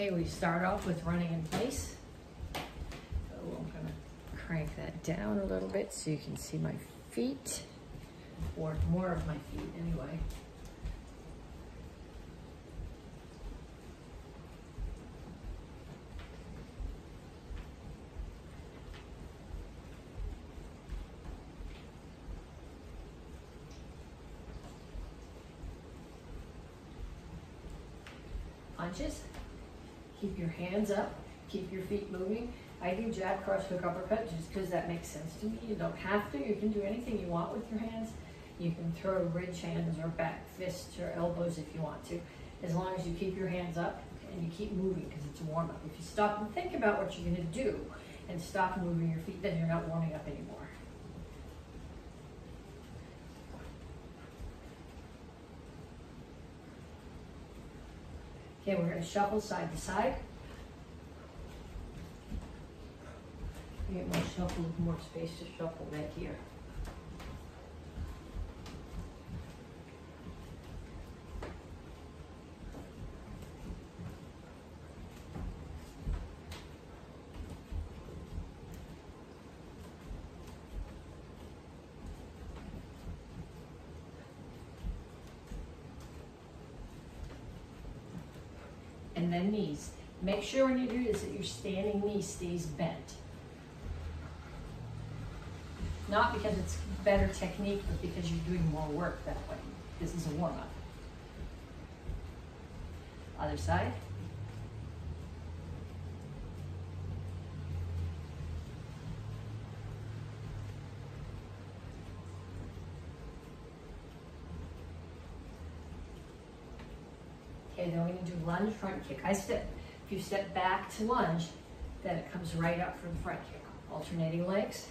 Okay, we start off with running in place. So I'm gonna crank that down a little bit so you can see my feet, or more of my feet anyway. Punches. Keep your hands up, keep your feet moving. I do jab, cross, hook, uppercut just because that makes sense to me. You don't have to. You can do anything you want with your hands. You can throw ridge hands or back fists or elbows if you want to, as long as you keep your hands up and you keep moving because it's a warm up. If you stop and think about what you're going to do and stop moving your feet, then you're not warming up anymore. Okay, we're going to shuffle side to side. Get more shuffle, more space to shuffle back here. And then knees. Make sure when you do this that your standing knee stays bent. Not because it's better technique, but because you're doing more work that way. This is a warm-up. Other side. Okay, then we're gonna do lunge front kick. I step, if you step back to lunge, then it comes right up the front kick. Alternating legs.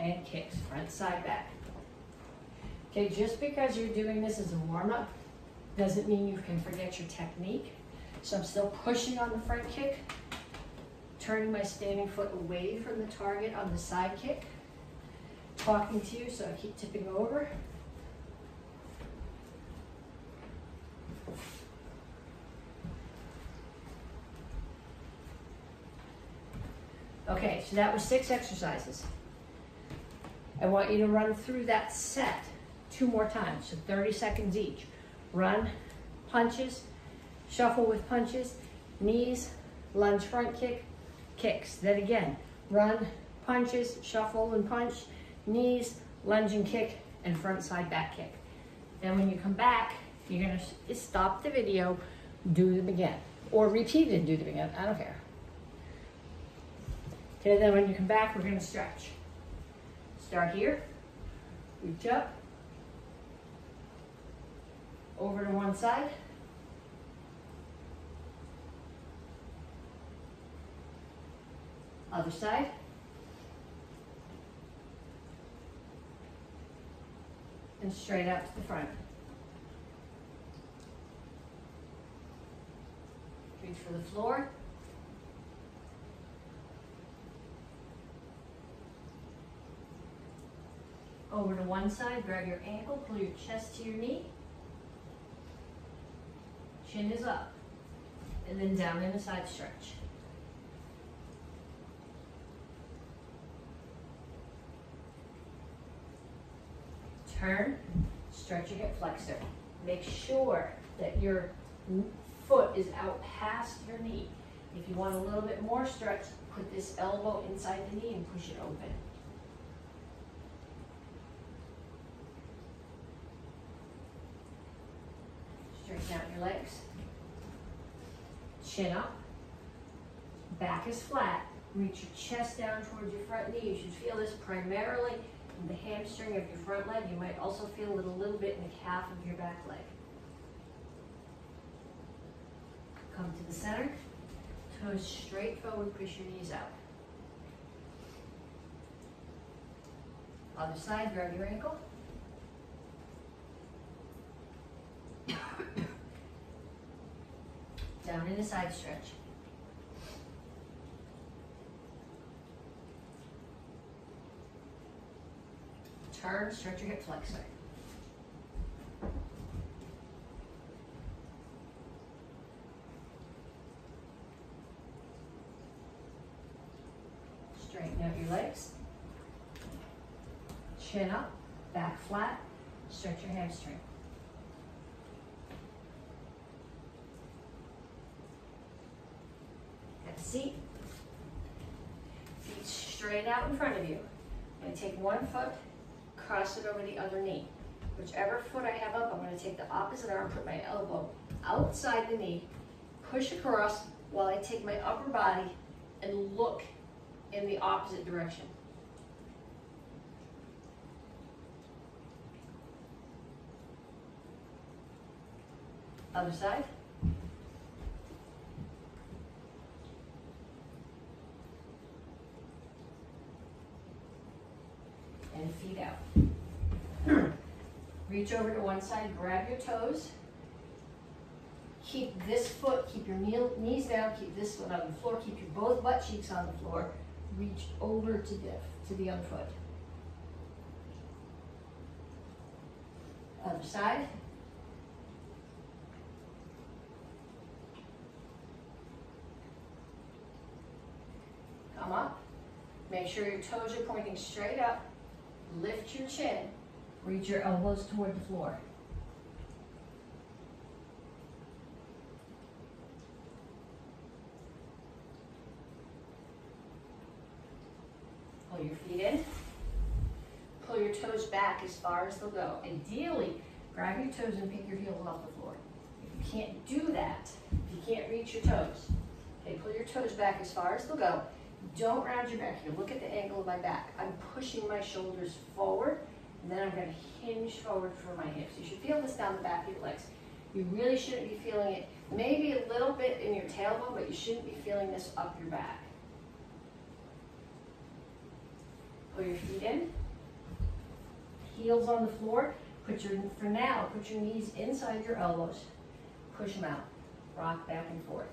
And kicks, front, side, back. Okay, just because you're doing this as a warm-up doesn't mean you can forget your technique. So I'm still pushing on the front kick, turning my standing foot away from the target on the side kick, talking to you so I keep tipping over. Okay, so that was six exercises. I want you to run through that set two more times, so 30 seconds each. Run, punches, shuffle with punches, knees, lunge front kick, kicks. Then again, run, punches, shuffle and punch, knees, lunge and kick, and front side back kick. Then when you come back, you're gonna stop the video, do them again. Or repeat it and do them again, I don't care. Okay, then when you come back, we're gonna stretch. Start here, reach up, over to one side, other side, and straight out to the front. Reach for the floor. Over to one side, grab your ankle, pull your chest to your knee. Chin is up. And then down in a side stretch. Turn, stretch your hip flexor. Make sure that your foot is out past your knee. If you want a little bit more stretch, put this elbow inside the knee and push it open. Out your legs. Chin up. Back is flat. Reach your chest down towards your front knee. You should feel this primarily in the hamstring of your front leg. You might also feel it a little bit in the calf of your back leg. Come to the center. Toes straight forward. Push your knees out. Other side, grab your ankle. Down in a side stretch. Turn, stretch your hip flexor. Straighten out your legs. Chin up, back flat, stretch your hamstring. Have a seat. Feet straight out in front of you. I'm going to take one foot, cross it over the other knee. Whichever foot I have up, I'm going to take the opposite arm, put my elbow outside the knee, push across while I take my upper body and look in the opposite direction. Other side. And feet out. Reach over to one side, grab your toes. Keep this foot, keep your knees down, keep this foot on the floor, keep your both butt cheeks on the floor. Reach over to the, to the other foot. Other side. Come up. Make sure your toes are pointing straight up. Lift your chin. Reach your elbows toward the floor. Pull your feet in. Pull your toes back as far as they'll go. Ideally, grab your toes and pick your heels off the floor. If you can't do that, if you can't reach your toes, okay, pull your toes back as far as they'll go. Don't round your back here. Look at the angle of my back. I'm pushing my shoulders forward, and then I'm going to hinge forward for my hips. You should feel this down the back of your legs. You really shouldn't be feeling it, maybe a little bit in your tailbone, but you shouldn't be feeling this up your back. Pull your feet in. Heels on the floor. Put your, for now, put your knees inside your elbows. Push them out. Rock back and forth.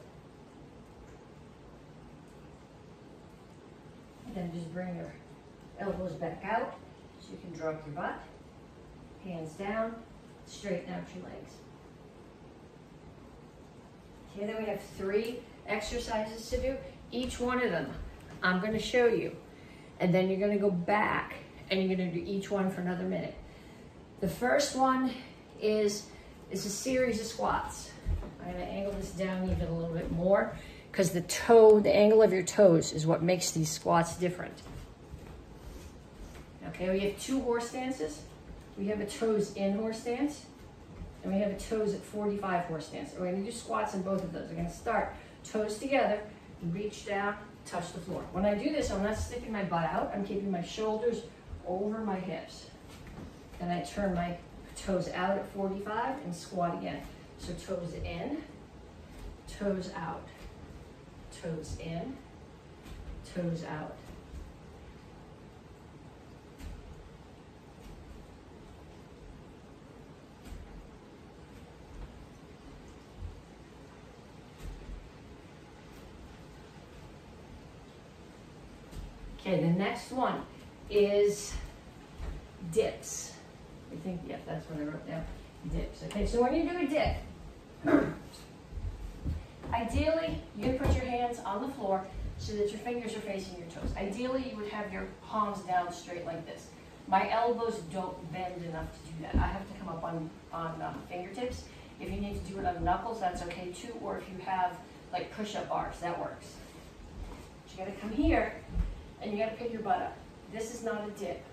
And then just bring your elbows back out so you can drop your butt. Hands down, straighten out your legs. Okay, then we have three exercises to do. Each one of them, I'm gonna show you. And then you're gonna go back and you're gonna do each one for another minute. The first one is, is a series of squats. I'm gonna angle this down even a little bit more because the toe, the angle of your toes is what makes these squats different. Okay, we have two horse stances. We have a toes in horse stance, and we have a toes at 45 horse stance. we're gonna do squats in both of those. We're gonna start toes together, reach down, touch the floor. When I do this, I'm not sticking my butt out. I'm keeping my shoulders over my hips. Then I turn my toes out at 45 and squat again. So toes in, toes out toes in, toes out. Okay, the next one is dips. I think, yeah, that's what I wrote down. Dips. Okay, so when you do a dip, Ideally, you put your hands on the floor so that your fingers are facing your toes. Ideally, you would have your palms down straight like this. My elbows don't bend enough to do that. I have to come up on, on um, fingertips. If you need to do it on knuckles, that's okay too. Or if you have like push-up bars, that works. But you gotta come here and you gotta pick your butt up. This is not a dip.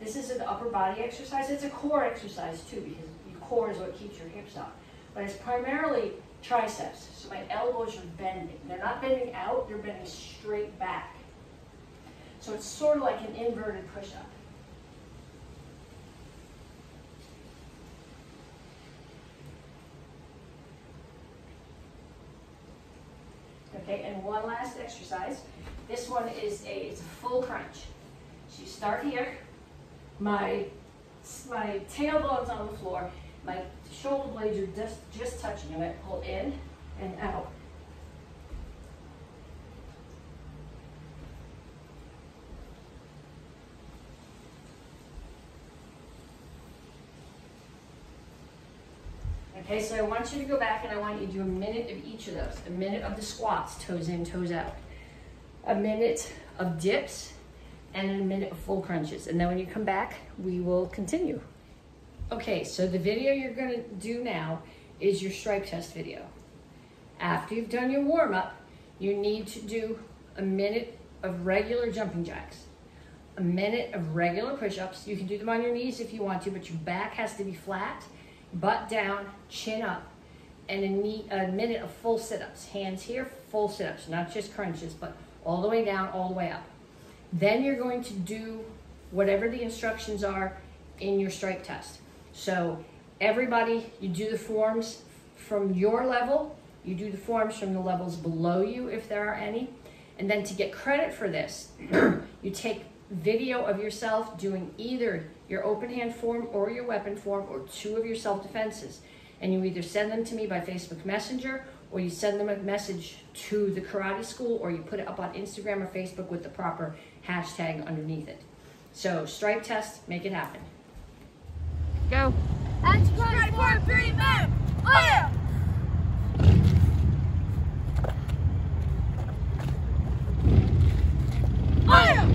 This is an upper body exercise. It's a core exercise too because your core is what keeps your hips up. But it's primarily triceps. So my elbows are bending. They're not bending out, they're bending straight back. So it's sort of like an inverted push-up. Okay, and one last exercise. This one is a, it's a full crunch. So you start here, My, my tailbone's on the floor. My shoulder blades are just, just touching. And I pull in and out. Okay, so I want you to go back and I want you to do a minute of each of those. A minute of the squats, toes in, toes out. A minute of dips and a minute of full crunches. And then when you come back, we will continue. Okay, so the video you're gonna do now is your stripe test video. After you've done your warm up, you need to do a minute of regular jumping jacks, a minute of regular push-ups. You can do them on your knees if you want to, but your back has to be flat butt down, chin up, and a, knee, a minute of full sit-ups. Hands here, full sit-ups, not just crunches, but all the way down, all the way up. Then you're going to do whatever the instructions are in your stripe test. So everybody, you do the forms from your level, you do the forms from the levels below you if there are any. And then to get credit for this, you take video of yourself doing either your open hand form or your weapon form or two of your self-defenses. And you either send them to me by Facebook Messenger or you send them a message to the karate school or you put it up on Instagram or Facebook with the proper hashtag underneath it. So stripe test, make it happen. Go. That's right for three. Oh yeah. Oh yeah.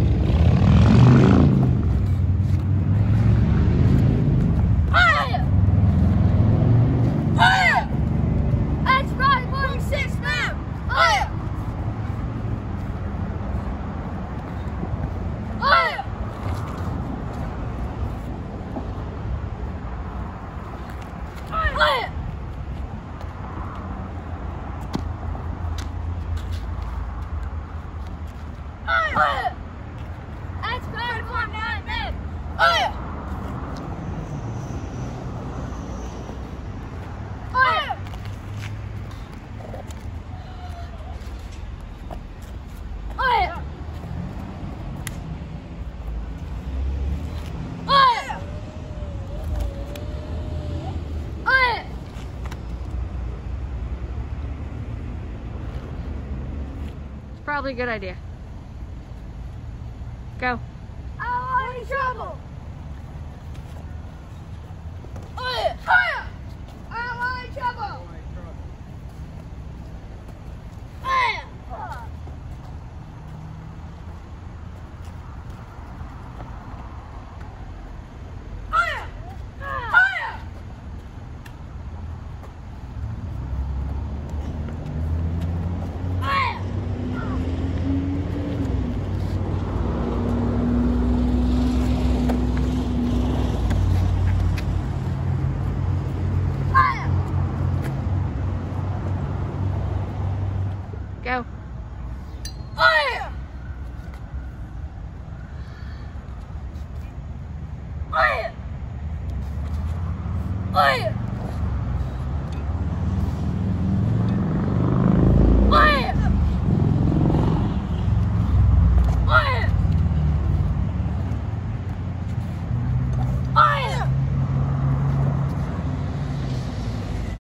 Probably a good idea. Go. I'm in trouble. Oi!